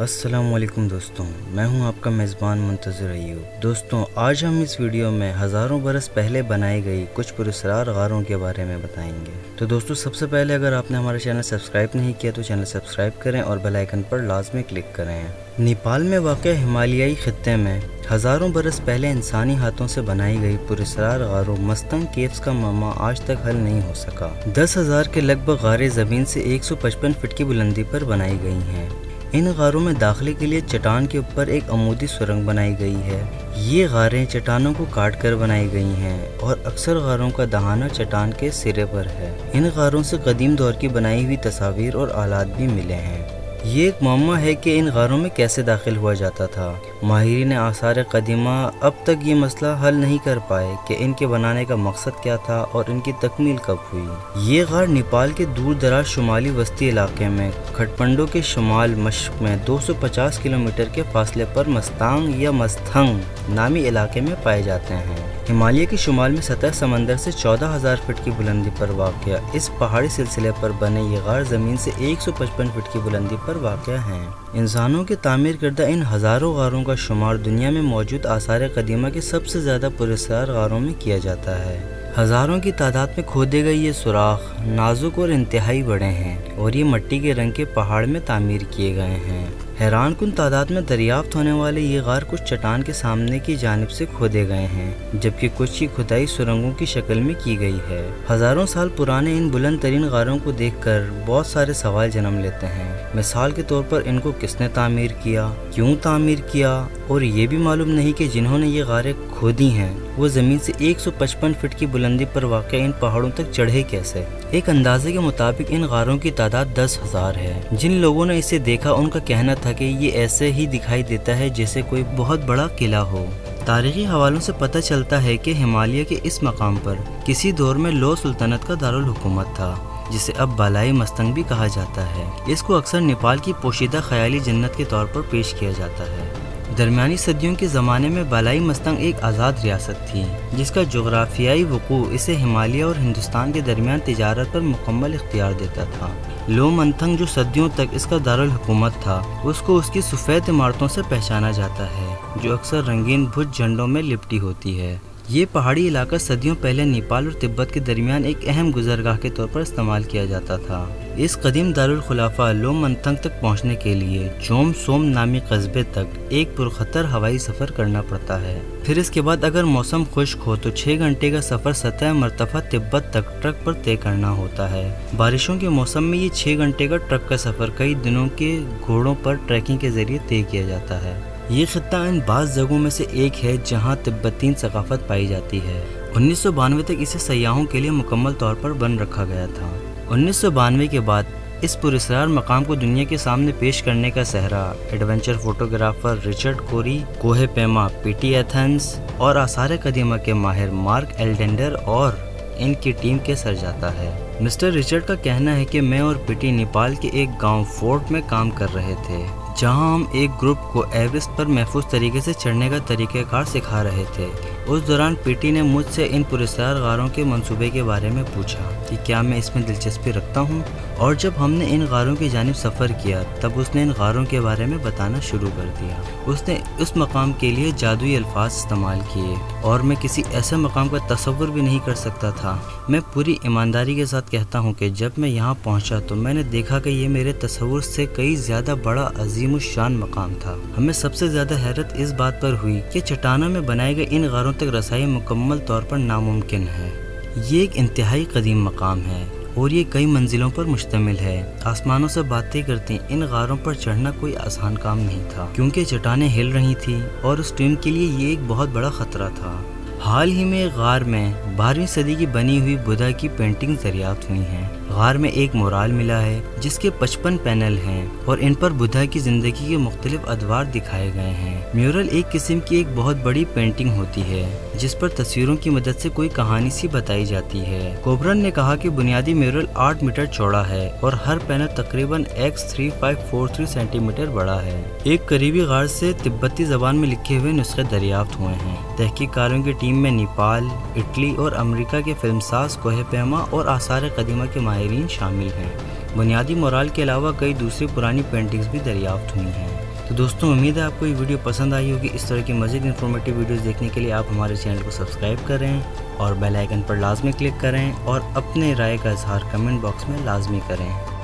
असलकुम दोस्तों, मैं हूँ आपका मेज़बान मुंतज़र अयूब दोस्तों, आज हम इस वीडियो में हज़ारों बरस पहले बनाई गई कुछ पुरस्कार गारों के बारे में बताएँगे। तो दोस्तों, सबसे पहले अगर आपने हमारा चैनल सब्सक्राइब नहीं किया तो चैनल सब्सक्राइब करें और बेल आइकन पर लाजमी क्लिक करें। नेपाल में वाक़ हिमालयाई ख़त्े में हज़ारों बरस पहले इंसानी हाथों से बनाई गई पुरस्कार गारों मस्तंग केव्स का मामा आज तक हल नहीं हो सका। दस हज़ार के लगभग गारे ज़मीन से 155 फीट की बुलंदी पर बनाई गई हैं। इन गारों में दाखिले के लिए चट्टान के ऊपर एक अमूदी सुरंग बनाई गई है ये गारें चट्टानों को काट कर बनाई गई हैं और अक्सर गारों का दहाना चट्टान के सिरे पर है इन गारों से कदीम दौर की बनाई हुई तस्वीर और आलात भी मिले हैं ये एक मामा है कि इन गारों में कैसे दाखिल हुआ जाता था। माहरीन आसार कदीमा अब तक ये मसला हल नहीं कर पाए कि इनके बनाने का मकसद क्या था और इनकी तकमील कब हुई। ये गार नेपाल के दूर दराज शुमाली वस्ती इलाके में, खटपंडो के शुमाल मशक में 250 किलोमीटर के फासले पर मस्तांग या मस्तंग नामी इलाके में पाए जाते हैं। हिमालय के शुमाल में सतह समंदर से 14,000 फीट की बुलंदी पर वाक़ इस पहाड़ी सिलसिले पर बने ये गार ज़मीन से 155 फीट की बुलंदी पर वाक़ हैं। इंसानों के तामीर करदा इन हज़ारों गारों का शुमार दुनिया में मौजूद आसार कदीमा के सबसे ज़्यादा पुरस्कार गारों में किया जाता है। हज़ारों की तादाद में खोदे गए ये सुराख नाजुक और इंतहाई बड़े हैं और ये मट्टी के रंग के पहाड़ में तामीर किए गए हैं। हैरान कन तादाद में दरियाफ्त होने वाले ये गार कुछ चट्टान के सामने की जानब से खोदे गए हैं, जबकि कुछ की खुदाई सुरंगों की शक्ल में की गई है। हज़ारों साल पुराने इन बुलंद तरीन गारों को देख कर बहुत सारे सवाल जन्म लेते हैं। मिसाल के तौर पर इनको किसने तामीर किया, क्यों तामीर किया, और ये भी मालूम नहीं कि जिन्होंने ये गारें खोदी हैं, वो ज़मीन से 155 फीट की बुलंदी पर वाक़ इन पहाड़ों तक चढ़े कैसे। एक अंदाजे के मुताबिक इन गारों की तादाद दस हज़ार है। जिन लोगों ने इसे देखा, उनका कहना था कि ये ऐसे ही दिखाई देता है जैसे कोई बहुत बड़ा किला हो। तारीखी हवालों से पता चलता है कि हिमालय के इस मकाम पर किसी दौर में लो सुल्तनत का दारुल हुकूमत था, जिसे अब बालाई मस्तंग भी कहा जाता है। इसको अक्सर नेपाल की पोशीदा ख्याली जन्नत के तौर पर पेश किया जाता है। दरमियानी सदियों के ज़माने में बालाई मस्तंग एक आज़ाद रियासत थी, जिसका जोग्राफियाई वकू इसे हिमालय और हिंदुस्तान के दरमियान तजारत पर मुकम्मल इख्तियार देता था। लो मंथंग जो सदियों तक इसका दारकूमत था, उसको उसकी सफ़ेद इमारतों से पहचाना जाता है, जो अक्सर रंगीन भुज झंडों में लिपटी होती है। ये पहाड़ी इलाका सदियों पहले नेपाल और तिब्बत के दरमियान एक अहम गुजरगाह के तौर पर इस्तेमाल किया जाता था। इस कदीम दारुल खुलाफा लो मंथंग तक पहुँचने के लिए जोम सोम नामी कस्बे तक एक पुरखतर हवाई सफ़र करना पड़ता है। फिर इसके बाद अगर मौसम खुश्क हो तो छः घंटे का सफ़र सतह मरतफा तिब्बत तक ट्रक पर तय करना होता है। बारिशों के मौसम में ये छः घंटे का ट्रक का सफ़र कई दिनों के घोड़ों पर ट्रैकिंग के ज़रिए तय किया जाता है। ये खत्ता इन बाज़ जगहों में से एक है जहाँ तिब्बतीन सकाफत पाई जाती है। उन्नीस सौ बानवे तक इसे सयाहों के लिए मुकम्मल तौर पर बन रखा गया था। उन्नीस सौ बानवे के बाद इस पुरस्कार मकाम को दुनिया के सामने पेश करने का सहरा, एडवेंचर फोटोग्राफर रिचर्ड कोरी, कोहे पेमा पीटी एथेंस और आसार कदीमा के माहिर मार्क एल्डेंडर और इनकी टीम के सर जाता है। मिस्टर रिचर्ड का कहना है कि मैं और पीटी नेपाल के एक गाँव फोर्ट में काम कर रहे थे। जहाँ हम एक ग्रुप को एवरेस्ट पर महफूज तरीके से चढ़ने का तरीक़ाकार सिखा रहे थे। उस दौरान पीटी ने मुझसे इन पुरस्कार गारों के मंसूबे के बारे में पूछा कि क्या मैं इसमें दिलचस्पी रखता हूँ? और जब हमने इन गारों की जानब सफ़र किया, तब उसने इन गारों के बारे में बताना शुरू कर दिया। उसने उस मकाम के लिए जादुई अल्फाज इस्तेमाल किए, और मैं किसी ऐसे मकाम का तस्वुर भी नहीं कर सकता था। मैं पूरी ईमानदारी के साथ कहता हूँ कि जब मैं यहाँ पहुँचा तो मैंने देखा कि ये मेरे तस्वुर से कई ज़्यादा बड़ा अजीम शान मकाम था। हमें सबसे ज़्यादा हैरत इस बात पर हुई कि चट्टानों में बनाए गए इन गारों तक रसाई मुकम्मल तौर पर नामुमकिन है। ये एक इंतहाई कदीम मकाम है। और ये कई मंजिलों पर मुश्तमिल है। आसमानों से बातें करते इन गारों पर चढ़ना कोई आसान काम नहीं था, क्योंकि चट्टाने हिल रही थी और उस टीम के लिए ये एक बहुत बड़ा खतरा था। हाल ही में गार में बारहवीं सदी की बनी हुई बुधा की पेंटिंग दरियात हुई हैं। गार में एक मोराल मिला है, जिसके 55 पैनल हैं और इन पर बुद्धा की ज़िंदगी के मुख्तलिफ़ अदवार दिखाए गए हैं। म्यूरल एक किस्म की एक बहुत बड़ी पेंटिंग होती है, जिस पर तस्वीरों की मदद से कोई कहानी सी बताई जाती है। कोबरन ने कहा कि बुनियादी म्यूरल 8 मीटर चौड़ा है और हर पैनल तकरीबन X three five four three centimetre बड़ा है। एक करीबी गार से तिब्बती जबान में लिखे हुए नुस्खे दरियाफ्त हुए हैं। तहकीकारों की टीम में नेपाल, इटली और अमरीका के फिल्मसाज कोहे पैमा और आसार कदीमा के माहरीन शामिल हैं। बुनियादी मोराल के अलावा कई दूसरी पुरानी पेंटिंग्स भी दरियाफ्त हुई हैं। तो दोस्तों, उम्मीद है आपको ये वीडियो पसंद आई होगी। इस तरह की मज़ीद इन्फॉर्मेटिव वीडियोस देखने के लिए आप हमारे चैनल को सब्सक्राइब करें और बेल आइकन पर लाजमी क्लिक करें और अपने राय का इजहार कमेंट बॉक्स में लाजमी करें।